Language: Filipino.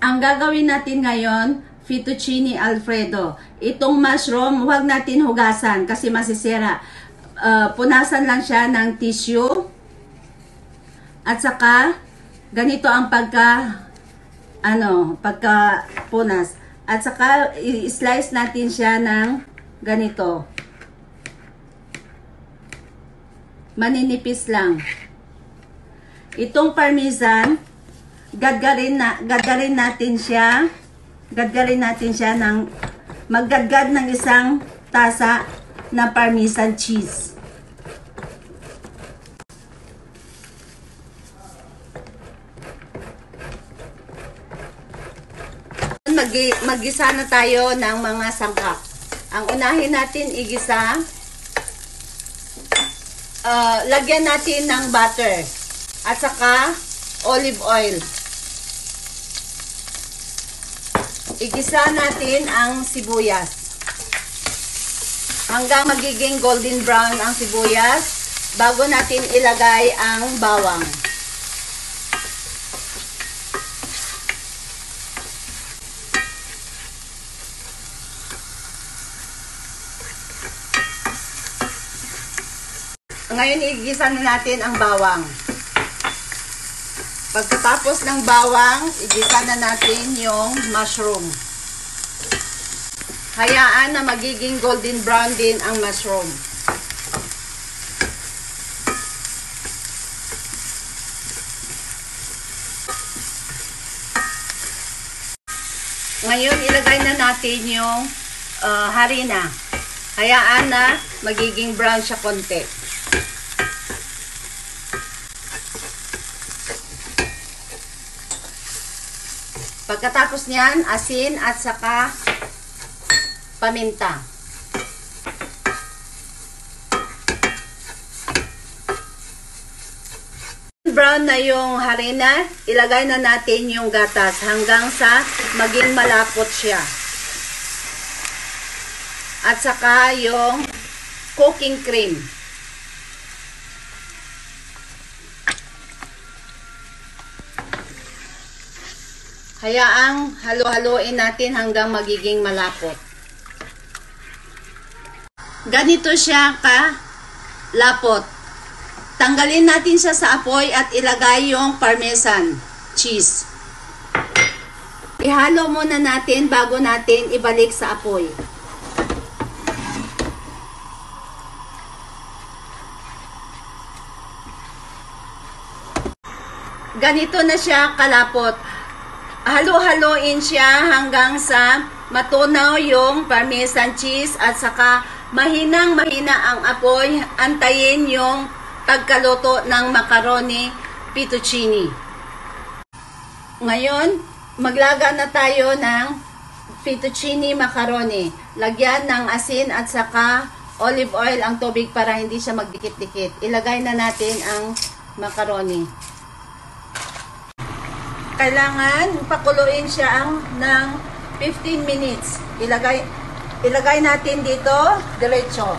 Ang gagawin natin ngayon, fettuccine alfredo. Itong mushroom, huwag natin hugasan kasi masisira. Uh, punasan lang siya ng tissue. At saka, ganito ang pagka, ano, pagka punas. At saka, i-slice natin siya ng ganito. Maninipis lang. Itong parmesan, gadgarin na gadgarin natin siya. Gadgarin natin siya ng maggadgad ng isang tasa na parmesan cheese. Mag magisa na tayo ng mga sangkap. Ang unahin natin igisa, uh, lagyan natin ng butter at saka olive oil. Igisa natin ang sibuyas. Hanggang magiging golden brown ang sibuyas bago natin ilagay ang bawang. Ngayon, igisa na natin ang bawang. Pagkatapos ng bawang, igisa na natin yung mushroom. Hayaan na magiging golden brown din ang mushroom. Ngayon, ilagay na natin yung uh, harina. Hayaan na magiging brown siya konti. Pagkatapos niyan, asin at saka paminta. Brown na yung harina, ilagay na natin yung gatas hanggang sa maging malapot siya. At saka yung cooking cream. Hayaang halo-haloin natin hanggang magiging malapot. Ganito siya ka lapot. Tanggalin natin siya sa apoy at ilagay yung parmesan cheese. Ihalo muna natin bago natin ibalik sa apoy. Ganito na siya kalapot halo-haloin siya hanggang sa matunaw yung parmesan cheese at saka mahinang mahina ang apoy, antayin yung pagkaluto ng macaroni fettuccine. Ngayon, maglaga na tayo ng fettuccine macaroni. Lagyan ng asin at saka olive oil ang tubig para hindi siya magdikit-dikit. Ilagay na natin ang macaroni kailangan pakuluin siya ang ng 15 minutes. Ilagay ilagay natin dito diretso.